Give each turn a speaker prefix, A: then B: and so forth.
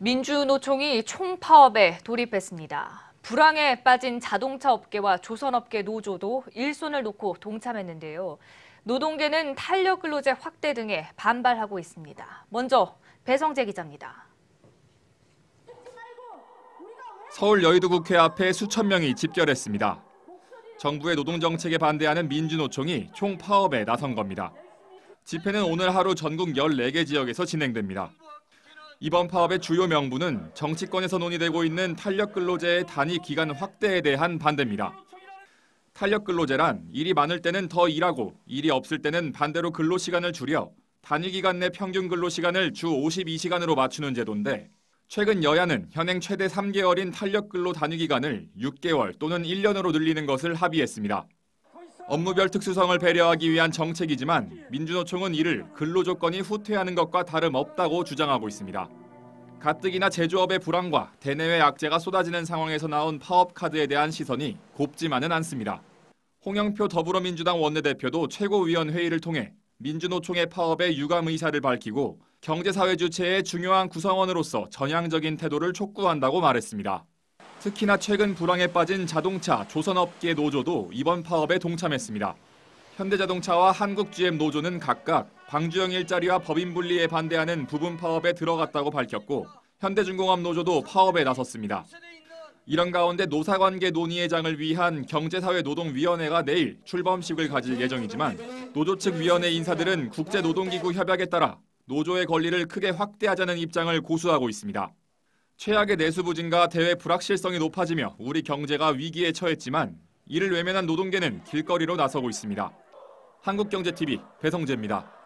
A: 민주노총이 총파업에 돌입했습니다. 불황에 빠진 자동차 업계와 조선업계 노조도 일손을 놓고 동참했는데요. 노동계는 탄력 근로제 확대 등에 반발하고 있습니다. 먼저 배성재 기자입니다.
B: 서울 여의도 국회 앞에 수천 명이 집결했습니다. 정부의 노동 정책에 반대하는 민주노총이 총파업에 나선 겁니다. 집회는 오늘 하루 전국 14개 지역에서 진행됩니다. 이번 파업의 주요 명분은 정치권에서 논의되고 있는 탄력 근로제의 단위 기간 확대에 대한 반대입니다. 탄력 근로제란 일이 많을 때는 더 일하고 일이 없을 때는 반대로 근로 시간을 줄여 단위 기간 내 평균 근로 시간을 주 52시간으로 맞추는 제도인데 최근 여야는 현행 최대 3개월인 탄력 근로 단위 기간을 6개월 또는 1년으로 늘리는 것을 합의했습니다. 업무별 특수성을 배려하기 위한 정책이지만 민주노총은 이를 근로 조건이 후퇴하는 것과 다름없다고 주장하고 있습니다. 가뜩이나 제조업의 불황과 대내외 악재가 쏟아지는 상황에서 나온 파업 카드에 대한 시선이 곱지만은 않습니다. 홍영표 더불어민주당 원내대표도 최고위원회의를 통해 민주노총의 파업에 유감 의사를 밝히고 경제사회 주체의 중요한 구성원으로서 전향적인 태도를 촉구한다고 말했습니다. 특히나 최근 불황에 빠진 자동차, 조선업계 노조도 이번 파업에 동참했습니다. 현대자동차와 한국GM 노조는 각각 광주형 일자리와 법인 분리에 반대하는 부분 파업에 들어갔다고 밝혔고 현대중공업 노조도 파업에 나섰습니다. 이런 가운데 노사관계 논의의 장을 위한 경제사회노동위원회가 내일 출범식을 가질 예정이지만 노조 측 위원회 인사들은 국제노동기구 협약에 따라 노조의 권리를 크게 확대하자는 입장을 고수하고 있습니다. 최악의 내수 부진과 대외 불확실성이 높아지며 우리 경제가 위기에 처했지만 이를 외면한 노동계는 길거리로 나서고 있습니다. 한국경제TV 배성재입니다.